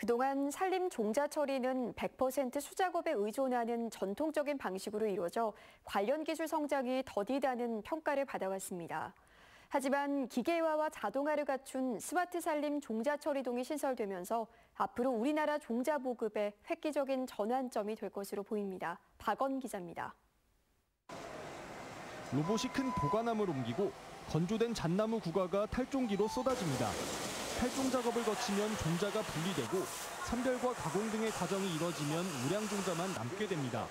그동안 산림 종자 처리는 100% 수작업에 의존하는 전통적인 방식으로 이루어져 관련 기술 성장이 더디다는 평가를 받아왔습니다. 하지만 기계화와 자동화를 갖춘 스마트 산림 종자 처리동이 신설되면서 앞으로 우리나라 종자 보급에 획기적인 전환점이 될 것으로 보입니다. 박원 기자입니다. 로봇이 큰 보관함을 옮기고 건조된 잣나무 구가가 탈종기로 쏟아집니다. 탈종 작업을 거치면 종자가 분리되고 선별과 가공 등의 과정이 이뤄지면 우량 종자만 남게 됩니다.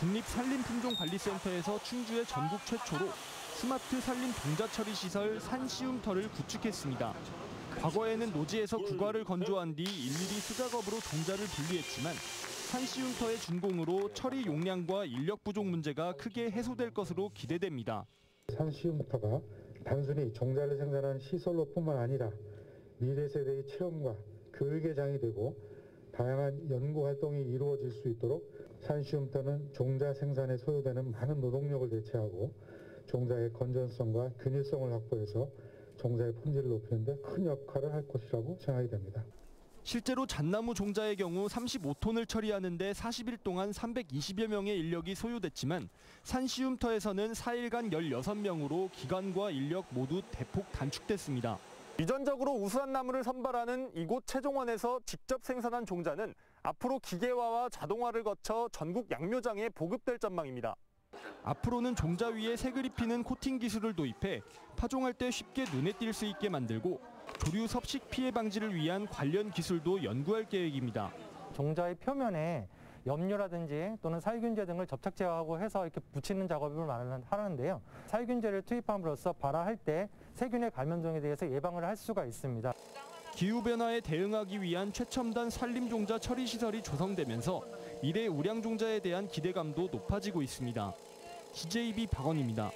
국립산림품종관리센터에서 충주의 전국 최초로 스마트 산림 종자 처리 시설 산시움터를 구축했습니다. 과거에는 노지에서 구가를 건조한 뒤 일일이 수작업으로 종자를 분리했지만 산시움터의 준공으로 처리 용량과 인력 부족 문제가 크게 해소될 것으로 기대됩니다. 산시움터가 단순히 종자를 생산하는 시설로뿐만 아니라 미래 세대의 체험과 교육의 장이 되고 다양한 연구 활동이 이루어질 수 있도록 산시움터는 종자 생산에 소요되는 많은 노동력을 대체하고 종자의 건전성과 균일성을 확보해서 종자의 품질을 높이는 데 큰 역할을 할 것이라고 생각이 됩니다. 실제로 잣나무 종자의 경우 35톤을 처리하는데 40일 동안 320여 명의 인력이 소요됐지만 산시움터에서는 4일간 16명으로 기간과 인력 모두 대폭 단축됐습니다. 유전적으로 우수한 나무를 선발하는 이곳 최종원에서 직접 생산한 종자는 앞으로 기계화와 자동화를 거쳐 전국 양묘장에 보급될 전망입니다. 앞으로는 종자 위에 색을 입히는 코팅 기술을 도입해 파종할 때 쉽게 눈에 띌 수 있게 만들고 조류 섭식 피해 방지를 위한 관련 기술도 연구할 계획입니다. 종자의 표면에 염료라든지 또는 살균제 등을 접착 제어하고 해서 이렇게 붙이는 작업을 하는데요. 살균제를 투입함으로써 발화할 때 세균의 감염종에 대해서 예방을 할 수가 있습니다. 기후변화에 대응하기 위한 최첨단 산림종자 처리 시설이 조성되면서 미래 우량종자에 대한 기대감도 높아지고 있습니다. CJB 박원입니다.